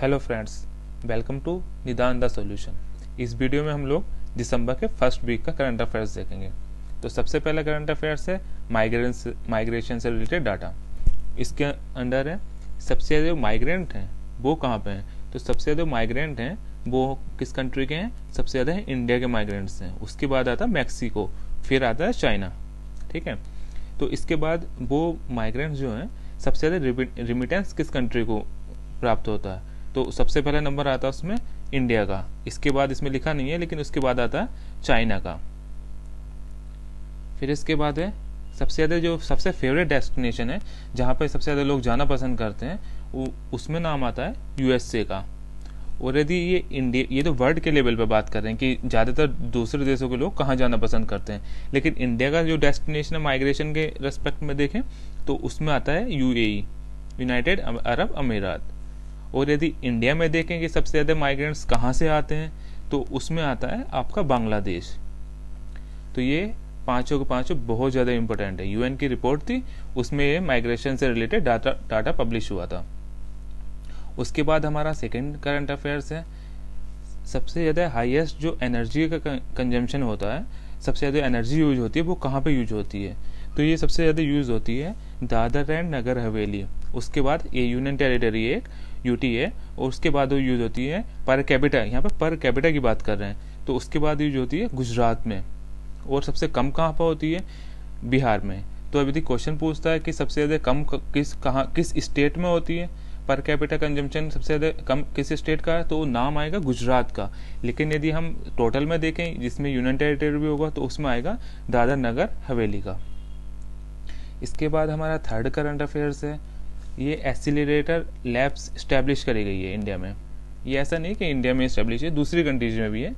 Hello friends, welcome to Nidan the solution. इस video में हम लोग दिसंबर के फ़र्स्ट वीक का करंट अफेयर्स देखेंगे। तो सबसे पहला करंट अफेयर्स है माइग्रेंस, माइग्रेशन से रिलेटेड डाटा। इसके अंडर है, सबसे ज़्यादा माइग्रेंट हैं, वो कहाँ पे हैं? तो सबसे ज़्यादा माइग्रेंट हैं, वो किस कंट्री के हैं? सबसे ज़्यादा है इंडिया के माइग्रेंट्स हैं। उसके बाद आता है मैक्सिको फिर आता है चाइना ठीक है? तो इसके बाद वो माइग्रेंट्स जो हैं, सबसे ज़्यादा रिमिटेंस किस कंट्री को प्राप्त होता है? तो सबसे पहला नंबर आता है उसमें इंडिया का। इसके बाद इसमें लिखा नहीं है, लेकिन उसके बाद आता है चाइना का। फिर इसके बाद है, सबसे ज़्यादा जो सबसे फेवरेट डेस्टिनेशन है, जहाँ पर सबसे ज़्यादा लोग जाना पसंद करते हैं, वो उसमें नाम आता है यूएसए का। और यदि ये इंडिया, ये तो वर्ल्ड के लेवल पर बात कर रहे हैं कि ज़्यादातर दूसरे देशों के लोग कहाँ जाना पसंद करते हैं। लेकिन इंडिया का जो डेस्टिनेशन है माइग्रेशन के रेस्पेक्ट में देखें तो उसमें आता है यूएई यूनाइटेड अरब अमीरात और यदि इंडिया में देखें कि सबसे ज़्यादा माइग्रेंट्स कहाँ से आते हैं तो उसमें आता है आपका बांग्लादेश। तो ये पाँचों के पाँचों बहुत ज़्यादा इंपॉर्टेंट है। यूएन की रिपोर्ट थी, उसमें ये माइग्रेशन से रिलेटेड डाटा डाटा पब्लिश हुआ था। उसके बाद हमारा सेकेंड करंट अफेयर्स है। सबसे ज़्यादा हाईएस्ट जो एनर्जी का कंजम्पशन होता है, सबसे ज़्यादा एनर्जी यूज़ होती है, वो कहाँ पे यूज़ होती है? तो ये सबसे ज़्यादा यूज़ होती है दादर एंड नगर हवेली। उसके बाद ये यूनियन टेरिटरी एक यूटी है और उसके बाद वो यूज़ होती है पर कैपिटा यहाँ पे पर कैपिटा की बात कर रहे हैं। तो उसके बाद यूज़ होती है गुजरात में, और सबसे कम कहाँ पर होती है? बिहार में। तो अभी क्वेश्चन पूछता है कि सबसे ज़्यादा कम किस कहाँ, किस स्टेट में होती है? पर कैपिटा कंजम्पशन सबसे ज़्यादा कम किस स्टेट का है? तो नाम आएगा गुजरात का। लेकिन यदि हम टोटल में देखें, जिसमें यूनियन टेरिटरी भी होगा तो उसमें आएगा दादर नगर, हवेली का। इसके बाद हमारा थर्ड करंट अफेयर्स है। ये एसिलेटर लैब्स इस्टेब्लिश करी गई है इंडिया में। ये ऐसा नहीं कि इंडिया में इस्टेब्लिश है, दूसरी कंट्रीज़ में भी है।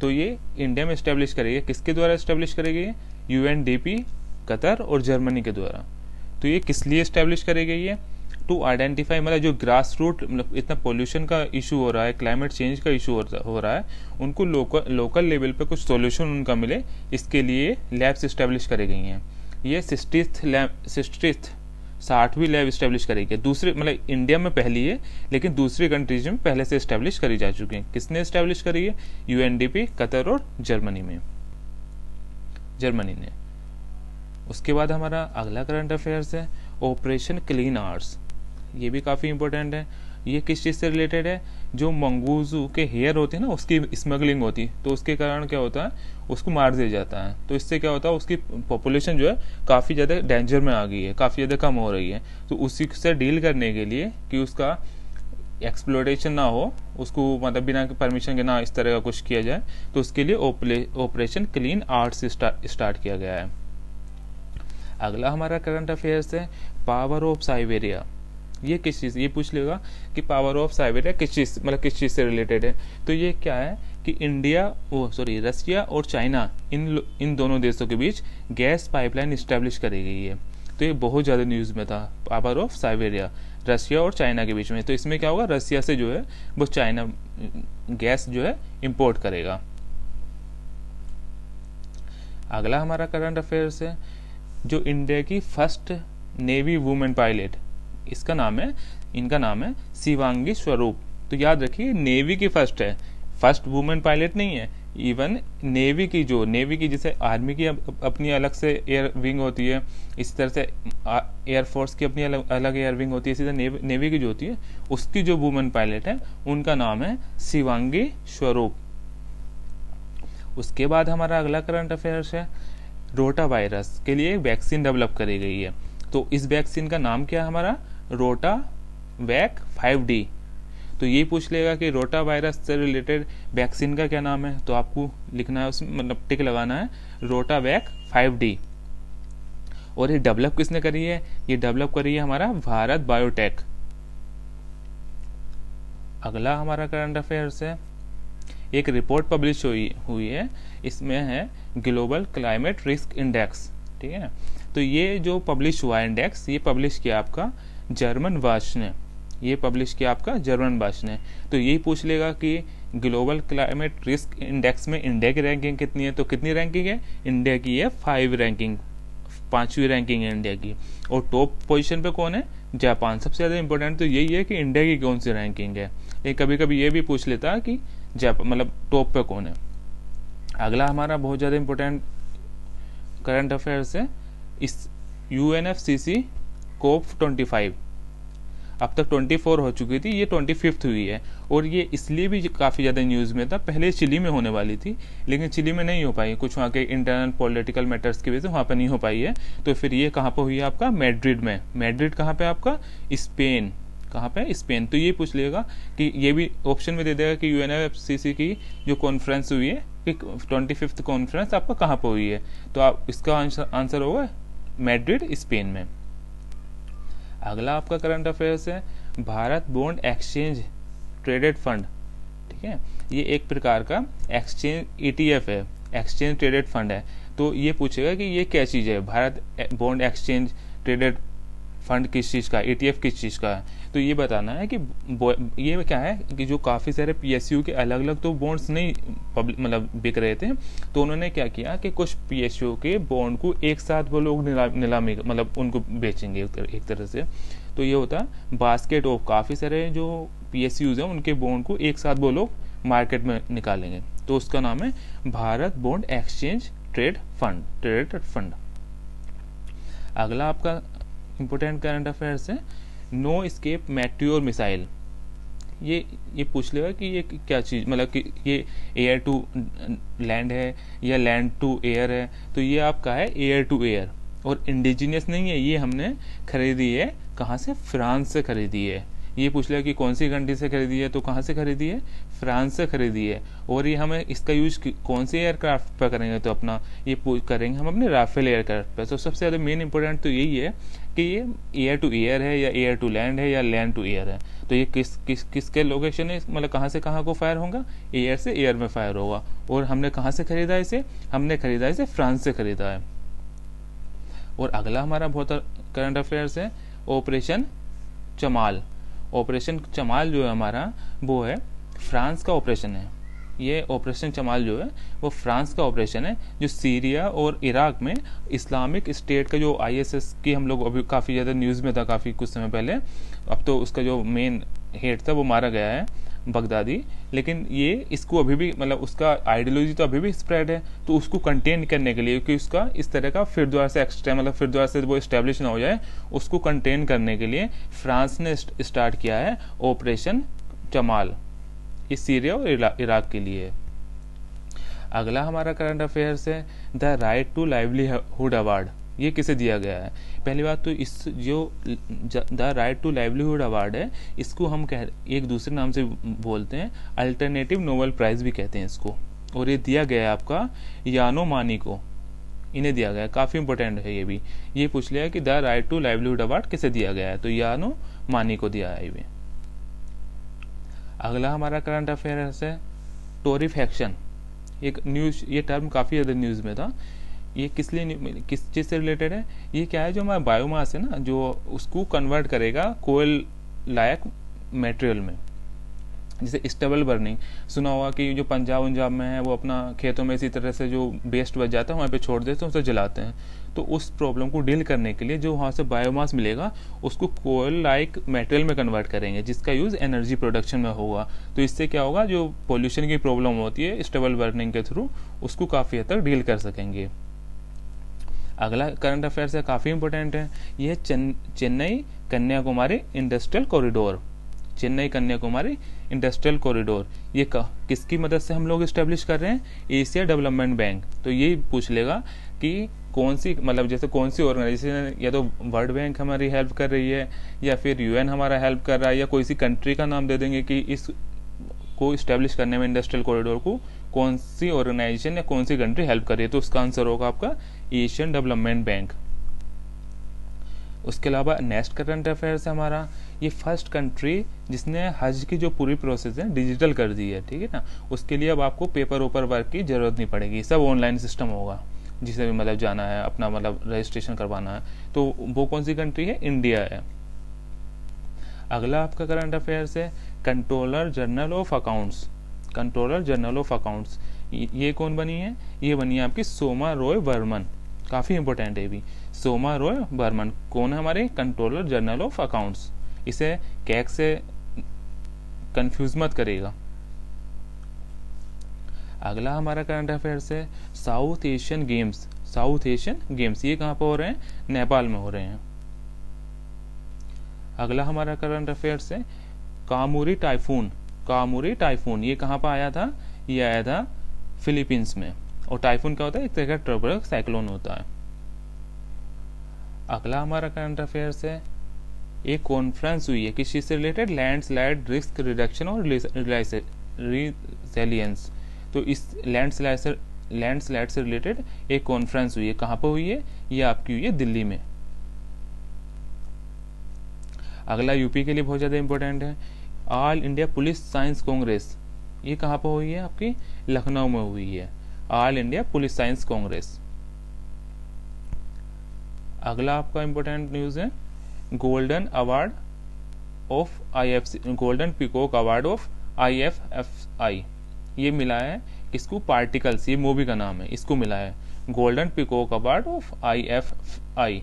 तो ये इंडिया में इस्टेब्लिश करी गई किसके द्वारा इस्टेब्लिश करी गई है? यूएनडीपी कतर और जर्मनी के द्वारा। तो ये किस लिए इस्टेब्लिश करी गई है? टू आइडेंटिफाई मतलब जो ग्रास रूट मतलब इतना पोल्यूशन का इशू हो रहा है क्लाइमेट चेंज का इशू हो रहा, है उनको लोकल लोकल लेवल पे कुछ सॉल्यूशन उनका मिले, इसके लिए लैब्स इस्टेब्लिश करी गई हैं। ये सिस्टिथ लैब सिस्टिथ साठवीं लैब इस्टेब्लिश करी गई। दूसरे मतलब इंडिया में पहली है, लेकिन दूसरी कंट्रीज़ में पहले से इस्टेब्लिश करी जा चुकी है। किसने इस्टेब्लिश करी है? यूएनडीपी कतर और जर्मनी में। जर्मनी ने। उसके बाद हमारा अगला करंट अफेयर्स है ऑपरेशन क्लीन आर्ट्स ये भी काफ़ी इंपॉर्टेंट है। ये किस चीज़ से रिलेटेड है? जो मंगूजू के हेयर होते हैं ना, उसकी स्मगलिंग होती है। तो उसके कारण क्या होता है? उसको मार दिया जाता है। तो इससे क्या होता है? उसकी पॉपुलेशन जो है, काफ़ी ज़्यादा डेंजर में आ गई है, काफ़ी ज़्यादा कम हो रही है। तो उसी से डील करने के लिए कि उसका एक्सप्लोरेशन ना हो, उसको मतलब बिना परमिशन के ना इस तरह का कुछ किया जाए तो उसके लिए operation clean art arts start किया गया है। अगला हमारा करंट अफेयर्स है पावर ऑफ़ साइबेरिया ये किस चीज़, ये पूछ लेगा कि पावर ऑफ़ साइबेरिया किस चीज़ मतलब किस चीज़ से रिलेटेड है? तो ये क्या है कि इंडिया ओ सॉरी रसिया और चाइना इन इन दोनों देशों के बीच गैस पाइपलाइन इस्टेब्लिश करी गई है। तो ये बहुत ज़्यादा न्यूज़ में था पावर ऑफ़ साइबेरिया रसिया और चाइना के बीच में। तो इसमें क्या होगा रसिया से जो है, वो चाइना गैस जो है इंपोर्ट करेगा। अगला हमारा करंट अफेयर्स है, जो इंडिया की फ़र्स्ट नेवी वुमेन पायलट इसका नाम है इनका नाम है शिवांगी स्वरूप। तो याद रखिए नेवी की फ़र्स्ट है। फ़र्स्ट वुमेन पायलट नहीं है। इवन नेवी की जो नेवी की जैसे आर्मी की अपनी अलग से एयर विंग होती है इसी तरह से एयरफोर्स की अपनी अलग अलग एयर विंग होती है इसी तरह नेवी, नेवी की जो होती है उसकी जो वुमेन पायलट है उनका नाम है शिवांगी स्वरूप। उसके बाद हमारा अगला करंट अफेयर्स है रोटा वायरस के लिए वैक्सीन डेवलप करी गई है। तो इस वैक्सीन का नाम क्या है हमारा? रोटा वैक फाइव डी। तो ये पूछ लेगा कि रोटा वायरस से रिलेटेड वैक्सीन का क्या नाम है? तो आपको लिखना है उसमें मतलब टिक लगाना है, रोटा वैक फाइव डी। और ये डेवलप किसने करी है? ये डेवलप करी है हमारा भारत बायोटेक। अगला हमारा करंट अफेयर्स है। एक रिपोर्ट पब्लिश हुई हुई है। इसमें है ग्लोबल क्लाइमेट रिस्क इंडेक्स, ठीक है? तो ये जो पब्लिश हुआ इंडेक्स, ये पब्लिश किया आपका जर्मन वाश ने ये पब्लिश किया आपका जर्मन वाश ने तो यही पूछ लेगा कि ग्लोबल क्लाइमेट रिस्क इंडेक्स में इंडिया की रैंकिंग कितनी है? तो कितनी रैंकिंग है? इंडिया की है फाइव रैंकिंग पांचवी रैंकिंग है इंडिया की। और टॉप पोजीशन पे कौन है? जापान। सबसे ज़्यादा इंपॉर्टेंट तो यही है कि इंडिया की कौन सी रैंकिंग है। लेकिन कभी कभी ये भी पूछ लेता कि जापान मतलब टॉप पे कौन है। अगला हमारा बहुत ज़्यादा इंपॉर्टेंट करंट अफेयर्स है। इस U N F C C COP twenty five अब तक 24 हो चुकी थी, ये ट्वेंटी फिफ्थ हुई है। और ये इसलिए भी काफ़ी ज़्यादा न्यूज़ में था, पहले चिली में होने वाली थी, लेकिन चिली में नहीं हो पाई। कुछ वहाँ के इंटरनल पॉलिटिकल मैटर्स की वजह से वहाँ पर नहीं हो पाई है। तो फिर ये कहाँ पर हुई है आपका? मैड्रिड में। मैड्रिड कहाँ पर आपका? स्पेन कहाँ पे स्पेन तो ये पूछ लेगा कि ये भी ऑप्शन में दे देगा कि यूएनएफसीसी की जो कॉन्फ्रेंस हुई है, कि ट्वेंटी फिफ्थ कॉन्फ्रेंस आपका कहाँ पर हुई है। तो आप, इसका आंसर होगा मैड्रिड स्पेन में। अगला आपका करंट अफेयर्स है, Bharat bond exchange traded fund ठीक है? ये एक प्रकार का एक्सचेंज ईटीएफ है एक्सचेंज ट्रेडेड फंड है। तो ये पूछेगा कि ये क्या चीज़ है? Bharat bond exchange traded fund किस चीज़ का ईटीएफ किस चीज़ का है। तो ये बताना है कि ये क्या है कि जो काफ़ी सारे पीएसयू के अलग अलग तो बॉन्ड्स नहीं पब्लिक मतलब बिक रहे थे तो उन्होंने क्या किया कि कुछ पीएसयू के बॉन्ड को एक साथ वो लोग नीलामी मतलब उनको बेचेंगे एक तरह से। तो ये होता है बास्केट ऑफ़ काफ़ी सारे जो पी हैं, उनके बॉन्ड को एक साथ वो लोग मार्केट में निकालेंगे। तो उसका नाम है Bharat bond exchange trade fund trade fund अगला आपका इंपोर्टेंट करंट अफेयर्स है नो स्केप मेट्योर मिसाइल ये ये पूछ लेगा कि ये क्या चीज़ मतलब कि ये एयर टू लैंड है या लैंड टू एयर है तो ये आपका है एयर टू एयर और इंडिजीनियस नहीं है, ये हमने खरीदी है, कहाँ से? फ्रांस से खरीदी है। ये पूछ लिया कि कौन सी कंट्री से खरीदी है तो कहाँ से खरीदी है? फ्रांस से खरीदी है। और ये हमें इसका यूज़ कौन से एयरक्राफ्ट पर करेंगे तो अपना ये करेंगे हम अपने राफेल एयरक्राफ्ट पर। तो सबसे ज़्यादा मेन इंपॉर्टेंट तो यही है कि ये एयर टू एयर है, या एयर टू लैंड है, या लैंड टू एयर है। तो ये किस किस किसके लोकेशन है? मतलब कहाँ से कहाँ को फायर होगा? एयर से एयर में फायर होगा। और हमने कहाँ से खरीदा इसे? हमने खरीदा इसे फ्रांस से खरीदा है। और अगला हमारा बहुत करंट अफेयर्स है ऑपरेशन चमाल। ऑपरेशन चमाल जो है हमारा, वो है फ्रांस का ऑपरेशन है। ये ऑपरेशन चमाल जो है, वो फ्रांस का ऑपरेशन है, जो सीरिया और इराक में इस्लामिक स्टेट का जो आईएसएस की हम लोग अभी काफ़ी ज़्यादा न्यूज़ में था काफ़ी कुछ समय पहले, अब तो उसका जो मेन हेड था वो मारा गया है। बगदादी, लेकिन ये इसको अभी भी मतलब उसका आइडियोलॉजी तो अभी भी स्प्रेड है तो उसको कंटेन करने के लिए, क्योंकि उसका इस तरह का फिर दोबारा से एक्सट्रा मतलब फिर दोबारा से वो इस्टेब्लिश ना हो जाए, उसको कंटेन करने के लिए फ्रांस ने स्टार्ट किया है ऑपरेशन चमाल इस सीरिया और इराक के लिए। अगला हमारा करंट अफेयर्स है the right to livelihood award ये किसे दिया गया है? पहली बात तो इस जो the right to livelihood award है, इसको हम कह, एक दूसरे नाम से बोलते हैं, अल्टरनेटिव नोबल प्राइज भी कहते हैं इसको। और ये दिया गया है आपका यानो मानी को। इन्हें दिया गया काफ़ी इंपॉर्टेंट है ये भी। ये पूछ लिया कि the right to livelihood award किसे दिया गया है? तो यानो मानी को दिया है ये। अगला हमारा करंट अफेयर है टोरिफेक्शन एक न्यूज़, ये टर्म काफ़ी ज़्यादा न्यूज़ में था। ये किस लिए किस चीज़ से रिलेटेड है? ये क्या है जो हमारा बायोमास है ना, जो उसको कन्वर्ट करेगा कोयल लायक मटेरियल में। जैसे स्टेबल बर्निंग सुना होगा कि जो पंजाब उंजाब में है, वो अपना खेतों में इसी तरह से जो वेस्ट बच जाता है, वहाँ पे छोड़ देते हैं, उसे जलाते हैं। तो उस प्रॉब्लम को डील करने के लिए जो वहाँ से बायोमास मिलेगा, उसको कोयल लाइक मेटेरियल में कन्वर्ट करेंगे, जिसका यूज़ एनर्जी प्रोडक्शन में होगा। तो इससे क्या होगा, जो पोल्यूशन की प्रॉब्लम होती है स्टेबल बर्निंग के थ्रू उसको काफ़ी हद तक डील कर सकेंगे। अगला करंट अफेयर है, काफ़ी इंपॉर्टेंट है। ये Chennai Kanyakumari industrial corridor Chennai Kanyakumari industrial corridor ये किसकी मदद से हम लोग इस्टेब्लिश कर रहे हैं? एशिया डेवलपमेंट बैंक तो ये पूछ लेगा कि कौन सी मतलब जैसे कौन सी ऑर्गेनाइजेशन या तो वर्ल्ड बैंक हमारी हेल्प कर रही है, या फिर यूएन हमारा हेल्प कर रहा है, या कोई सी कंट्री का नाम दे देंगे कि इस, को इस्टेब्लिश करने में इंडस्ट्रियल कॉरिडोर को कौन सी ऑर्गेनाइजेशन या कौन सी कंट्री हेल्प कर रही है? तो उसका आंसर होगा आपका एशियन डेवलपमेंट बैंक उसके अलावा नेक्स्ट करंट अफेयर्स है हमारा। ये फ़र्स्ट कंट्री जिसने हज की जो पूरी प्रोसेस है डिजिटल कर दी है, ठीक है ना? उसके लिए अब आपको पेपर ओपर वर्क की ज़रूरत नहीं पड़ेगी। सब ऑनलाइन सिस्टम होगा। जिसे भी मतलब जाना है, अपना मतलब रजिस्ट्रेशन करवाना है। तो वो कौन सी कंट्री है? इंडिया है। अगला आपका करंट अफेयर्स है controller general of accounts controller general of accounts ये कौन बनी है? ये बनी है आपकी सोमा रॉय वर्मन। काफ़ी इंपॉर्टेंट है भी। सोमा रॉय बर्मन, कौन है हमारे कंट्रोलर जनरल ऑफ़ अकाउंट्स इसे कैक से कंफ्यूज मत करेगा अगला हमारा करंट अफेयर्स है South Asian games South Asian games ये कहाँ पर हो रहे हैं? नेपाल में हो रहे हैं। अगला हमारा करंट अफेयर्स है कामुरी टाइफून कामुरी टाइफून ये कहाँ पर आया था? ये आया था फिलीपींस में। और टाइफून क्या होता है? एक तरह का ट्रबल साइक्लोन होता है। अगला हमारा करंट अफेयर्स है। एक कॉन्फ्रेंस हुई है। किस से रिलेटेड लैंडस्लाइड रिस्क रिडक्शन और रिजेलियंस तो इस लैंडस्लाइड से लैंडस्लाइड से रिलेटेड एक कॉन्फ्रेंस हुई है। कहाँ पर हुई है? ये आपकी हुई है दिल्ली में। अगला यूपी के लिए बहुत ज़्यादा इंपॉर्टेंट है। All India police science congress ये कहाँ पर हुई है आपकी? लखनऊ में हुई है। All India police science congress अगला आपका इंपॉर्टेंट न्यूज़ है. Golden award of I F C golden peacock award of I F F I ये मिला है किसको पार्टिकल्स ये मूवी का नाम है, इसको मिला है. Golden peacock award of I F I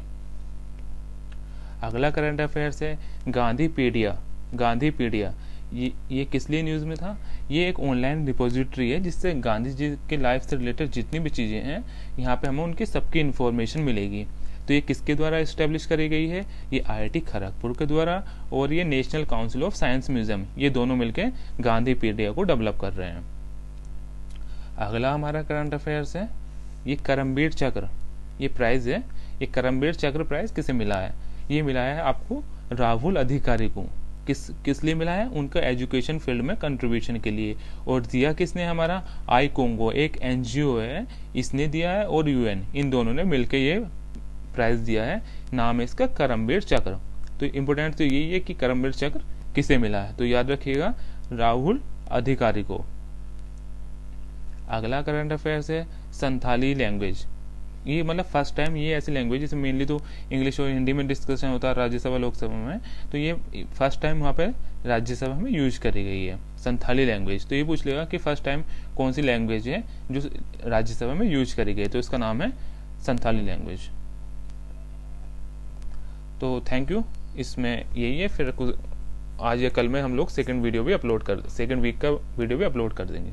अगला करंट अफेयर्स है. गांधी पीडिया गांधी पीडिया ये ये किस लिए न्यूज़ में था? ये एक ऑनलाइन रिपोजिटरी है, जिससे गांधी जी के लाइफ से रिलेटेड जितनी भी चीज़ें हैं, यहाँ पे हमें उनकी सबकी इन्फॉर्मेशन मिलेगी। तो ये किसके द्वारा इस्टेब्लिश करी गई है? ये आईआईटी खड़गपुर के द्वारा और ये national council of science museum ये दोनों मिलकर गांधी पीडिया को डेवलप कर रहे हैं। अगला हमारा करंट अफेयर्स है, ये करमबीर चक्र। ये प्राइज है, ये करमबीर चक्र प्राइज किसे मिला है? ये मिला है आपको राहुल अधिकारी को। किस किस लिए मिला है? उनका एजुकेशन फ़ील्ड में कंट्रीब्यूशन के लिए। और दिया किसने हमारा? आई कोंगो, एक एनजीओ है, इसने दिया है और यूएन इन दोनों ने मिलकर ये प्राइज दिया है। नाम है इसका करमबीर चक्र। तो इम्पोर्टेंट तो यही है कि करमबीर चक्र किसे मिला है? तो याद रखिएगा, राहुल अधिकारी को। अगला करंट अफेयर्स है, संथाली लैंग्वेज ये मतलब फ़र्स्ट टाइम ये ऐसी लैंग्वेज जिसमें मेनली तो इंग्लिश और हिंदी में डिस्कशन होता है राज्यसभा, लोकसभा में तो ये फ़र्स्ट टाइम वहाँ पर राज्यसभा में यूज़ करी गई है, संथाली लैंग्वेज तो ये पूछ लेगा कि फ़र्स्ट टाइम कौन सी लैंग्वेज है जो राज्यसभा में यूज़ करी गई है? तो इसका नाम है संथाली लैंग्वेज तो थैंक यू इसमें यही है, फिर आज या कल में हम लोग सेकेंड वीडियो भी अपलोड कर सेकेंड वीक का वीडियो भी अपलोड कर देंगे।